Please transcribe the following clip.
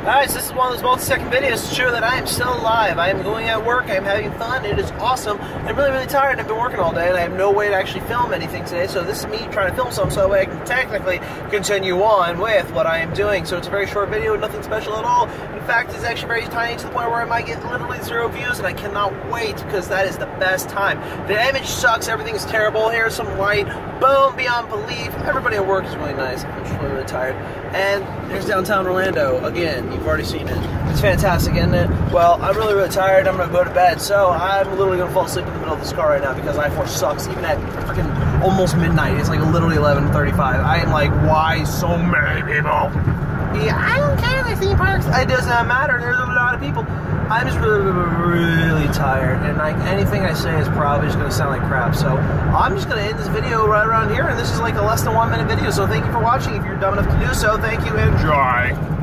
So this is one of those multi-second videos to show that I am still alive. I am going at work, I am having fun, it is awesome. I'm really, really tired, I've been working all day, and I have no way to actually film anything today, so this is me trying to film some so that way I can technically continue on with what I am doing. So it's a very short video, nothing special at all. In fact, it's actually very tiny to the point where I might get literally zero views, and I cannot wait, because that is the best time. The image sucks, everything is terrible, here's some light, boom, beyond belief. Everybody at work is really nice, I'm just really, really tired. And there's downtown Orlando, again, You've already seen it. It's fantastic, isn't it? Well, I'm really, really tired. I'm gonna go to bed, so I'm literally gonna fall asleep in the middle of this car right now because I-4 sucks. Even at freaking almost midnight, it's like literally 11:35. I am like, why so many people? Yeah, I don't care. The theme parks. It does not matter. There's a lot of people. I'm just really, really tired, and like anything I say is probably just gonna sound like crap. So I'm just gonna end this video right around here, and this is like a less than one minute video. So thank you for watching. If you're dumb enough to do so, thank you. Enjoy.